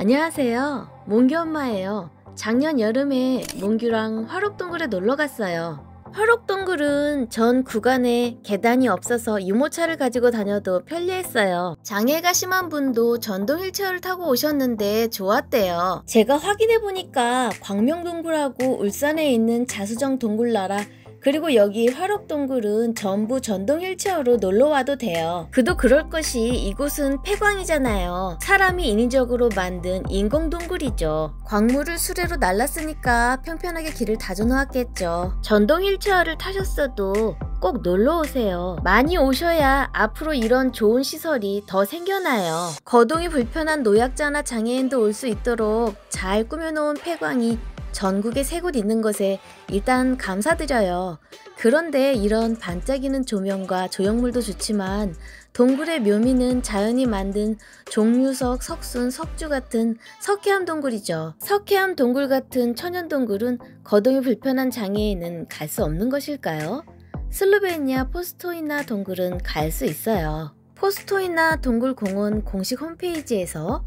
안녕하세요. 몽규 엄마예요. 작년 여름에 몽규랑 화록동굴에 놀러 갔어요. 화록동굴은 전 구간에 계단이 없어서 유모차를 가지고 다녀도 편리했어요. 장애가 심한 분도 전동 휠체어를 타고 오셨는데 좋았대요. 제가 확인해보니까 광명동굴하고 울산에 있는 자수정 동굴나라 그리고 여기 화록동굴은 전부 전동 휠체어로 놀러와도 돼요. 그도 그럴 것이 이곳은 폐광이잖아요. 사람이 인위적으로 만든 인공동굴이죠. 광물을 수레로 날랐으니까 평평하게 길을 다져놓았겠죠. 전동 휠체어를 타셨어도 꼭 놀러 오세요. 많이 오셔야 앞으로 이런 좋은 시설이 더 생겨나요. 거동이 불편한 노약자나 장애인도 올 수 있도록 잘 꾸며놓은 폐광이 전국에 세 곳 있는 것에 일단 감사드려요. 그런데 이런 반짝이는 조명과 조형물도 좋지만 동굴의 묘미는 자연이 만든 종류석, 석순, 석주 같은 석회암 동굴이죠. 석회암 동굴 같은 천연 동굴은 거동이 불편한 장애인은 갈 수 없는 것일까요? 슬로베니아 포스토이나 동굴은 갈 수 있어요. 포스토이나 동굴 공원 공식 홈페이지에서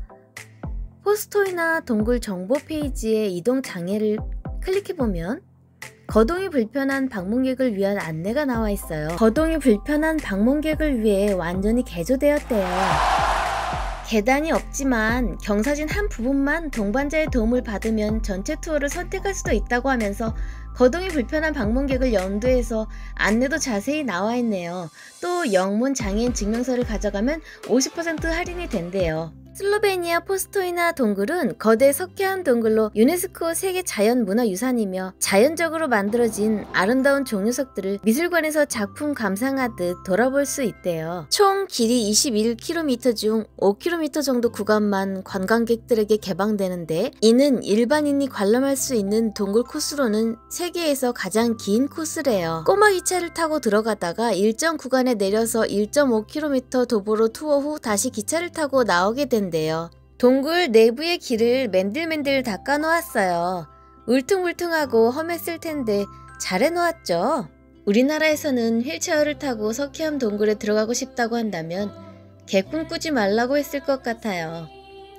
포스토이나 동굴 정보 페이지에 이동 장애를 클릭해보면 거동이 불편한 방문객을 위한 안내가 나와 있어요. 거동이 불편한 방문객을 위해 완전히 개조되었대요. 계단이 없지만 경사진 한 부분만 동반자의 도움을 받으면 전체 투어를 선택할 수도 있다고 하면서 거동이 불편한 방문객을 염두해서 안내도 자세히 나와 있네요. 또 영문 장애인 증명서를 가져가면 50% 할인이 된대요. 슬로베니아 포스토이나 동굴은 거대 석회암 동굴로 유네스코 세계 자연문화유산이며 자연적으로 만들어진 아름다운 종류석들을 미술관에서 작품 감상하듯 돌아볼 수 있대요. 총 길이 21km 중 5km 정도 구간만 관광객들에게 개방되는데 이는 일반인이 관람할 수 있는 동굴 코스로는 세계에서 가장 긴 코스래요. 꼬마 기차를 타고 들어가다가 일정 구간에 내려서 1.5km 도보로 투어 후 다시 기차를 타고 나오게 된 다. 있는데요. 동굴 내부의 길을 맨들맨들 닦아 놓았어요. 울퉁불퉁하고 험했을 텐데 잘 해놓았죠. 우리나라에서는 휠체어를 타고 석회암 동굴에 들어가고 싶다고 한다면 개꿈 꾸지 말라고 했을 것 같아요.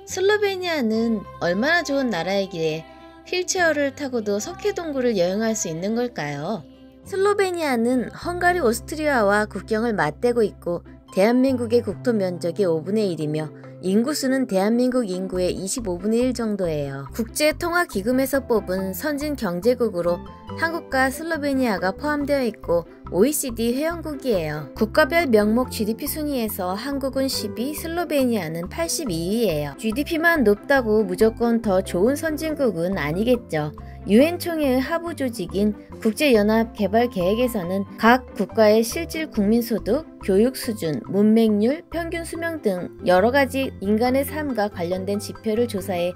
슬로베니아는 얼마나 좋은 나라이기에 휠체어를 타고도 석회 동굴을 여행할 수 있는 걸까요? 슬로베니아는 헝가리 오스트리아와 국경을 맞대고 있고 대한민국의 국토 면적의 5분의 1이며 인구수는 대한민국 인구의 25분의 1 정도예요. 국제통화기금에서 뽑은 선진 경제국으로 한국과 슬로베니아가 포함되어 있고 OECD 회원국이에요. 국가별 명목 GDP 순위에서 한국은 12, 슬로베니아는 82위예요. GDP만 높다고 무조건 더 좋은 선진국은 아니겠죠. 유엔 총회의 하부 조직인 국제연합 개발 계획에서는 각 국가의 실질 국민 소득, 교육 수준, 문맹률, 평균 수명 등 여러 가지 인간의 삶과 관련된 지표를 조사해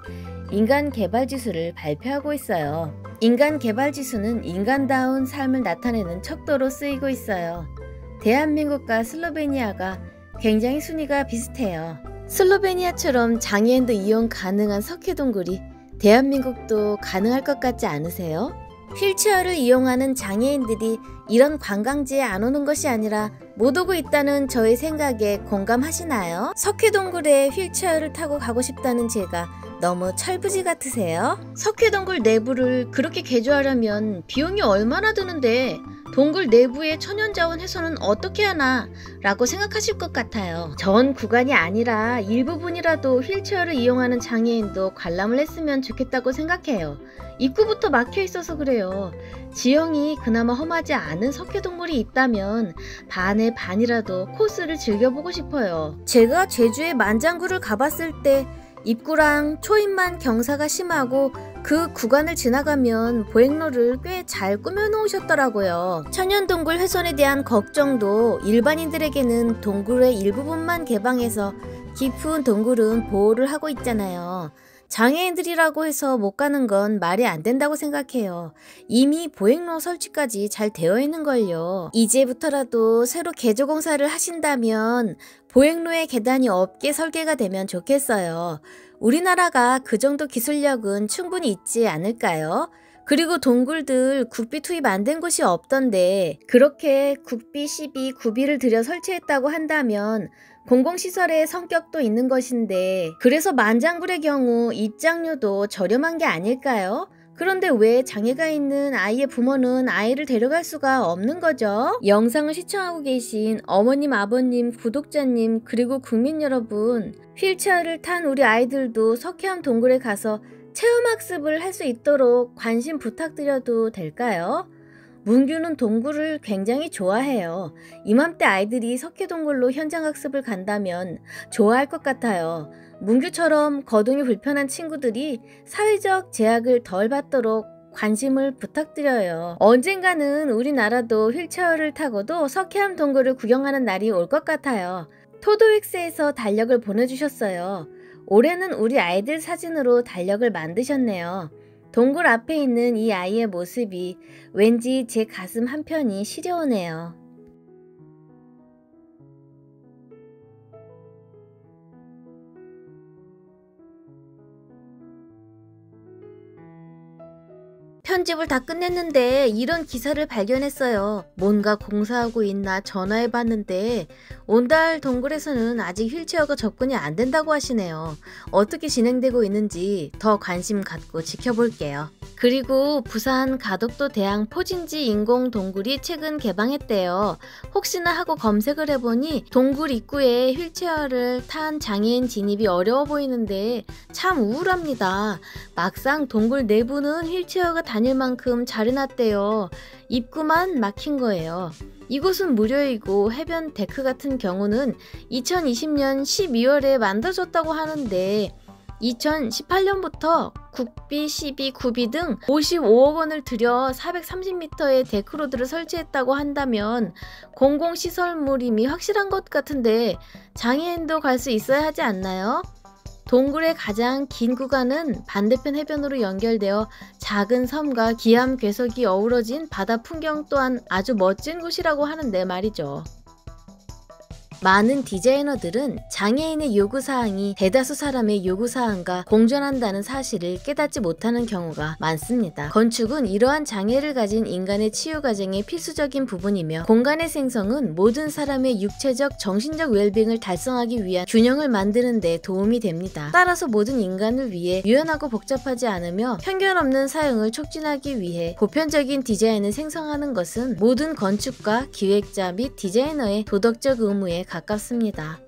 인간 개발 지수를 발표하고 있어요. 인간 개발 지수는 인간다운 삶을 나타내는 척도로 쓰이고 있어요. 대한민국과 슬로베니아가 굉장히 순위가 비슷해요. 슬로베니아처럼 장애인도 이용 가능한 석회동굴이 대한민국도 가능할 것 같지 않으세요? 휠체어를 이용하는 장애인들이 이런 관광지에 안 오는 것이 아니라 못 오고 있다는 저의 생각에 공감하시나요? 석회동굴에 휠체어를 타고 가고 싶다는 제가 너무 철부지 같으세요? 석회동굴 내부를 그렇게 개조하려면 비용이 얼마나 드는데 동굴 내부의 천연자원 훼손은 어떻게 하나 라고 생각하실 것 같아요. 전 구간이 아니라 일부분이라도 휠체어를 이용하는 장애인도 관람을 했으면 좋겠다고 생각해요. 입구부터 막혀 있어서 그래요. 지형이 그나마 험하지 않은 석회동굴이 있다면 반의 반이라도 코스를 즐겨보고 싶어요. 제가 제주의 만장구를 가봤을 때 입구랑 초입만 경사가 심하고 그 구간을 지나가면 보행로를 꽤 잘 꾸며 놓으셨더라고요. 천연동굴 훼손에 대한 걱정도 일반인들에게는 동굴의 일부분만 개방해서 깊은 동굴은 보호를 하고 있잖아요. 장애인들이라고 해서 못 가는 건 말이 안 된다고 생각해요. 이미 보행로 설치까지 잘 되어 있는걸요. 이제부터라도 새로 개조공사를 하신다면 보행로에 계단이 없게 설계가 되면 좋겠어요. 우리나라가 그 정도 기술력은 충분히 있지 않을까요? 그리고 동굴들 국비 투입 안 된 곳이 없던데 그렇게 국비, 시비, 구비를 들여 설치했다고 한다면 공공시설의 성격도 있는 것인데 그래서 만장굴의 경우 입장료도 저렴한 게 아닐까요? 그런데 왜 장애가 있는 아이의 부모는 아이를 데려갈 수가 없는 거죠? 영상을 시청하고 계신 어머님, 아버님, 구독자님, 그리고 국민 여러분, 휠체어를 탄 우리 아이들도 석회암 동굴에 가서 체험학습을 할 수 있도록 관심 부탁드려도 될까요? 문규는 동굴을 굉장히 좋아해요. 이맘때 아이들이 석회동굴로 현장학습을 간다면 좋아할 것 같아요. 문규처럼 거동이 불편한 친구들이 사회적 제약을 덜 받도록 관심을 부탁드려요. 언젠가는 우리나라도 휠체어를 타고도 석회암 동굴을 구경하는 날이 올 것 같아요. 토도엑스에서 달력을 보내주셨어요. 올해는 우리 아이들 사진으로 달력을 만드셨네요. 동굴 앞에 있는 이 아이의 모습이 왠지 제 가슴 한편이 시려오네요. 편집을 다 끝냈는데 이런 기사를 발견했어요. 뭔가 공사하고 있나 전화해봤는데 온달 동굴에서는 아직 휠체어가 접근이 안 된다고 하시네요. 어떻게 진행되고 있는지 더 관심 갖고 지켜볼게요. 그리고 부산 가덕도 대항 포진지 인공 동굴이 최근 개방했대요. 혹시나 하고 검색을 해보니 동굴 입구에 휠체어를 탄 장애인 진입이 어려워 보이는데 참 우울합니다. 막상 동굴 내부는 휠체어가 다닐 만큼 잘 해놨대요. 입구만 막힌 거예요. 이곳은 무료이고 해변 데크 같은 경우는 2020년 12월에 만들어졌다고 하는데 2018년부터 국비, 시비, 구비 등 55억 원을 들여 430m의 데크로드를 설치했다고 한다면 공공시설물임이 확실한 것 같은데 장애인도 갈 수 있어야 하지 않나요? 동굴의 가장 긴 구간은 반대편 해변으로 연결되어 작은 섬과 기암 괴석이 어우러진 바다 풍경 또한 아주 멋진 곳이라고 하는데 말이죠. 많은 디자이너들은 장애인의 요구사항이 대다수 사람의 요구사항과 공존한다는 사실을 깨닫지 못하는 경우가 많습니다. 건축은 이러한 장애를 가진 인간의 치유 과정의 필수적인 부분이며 공간의 생성은 모든 사람의 육체적, 정신적 웰빙을 달성하기 위한 균형을 만드는 데 도움이 됩니다. 따라서 모든 인간을 위해 유연하고 복잡하지 않으며 편견 없는 사용을 촉진하기 위해 보편적인 디자인을 생성하는 것은 모든 건축가, 기획자 및 디자이너의 도덕적 의무에 가깝습니다.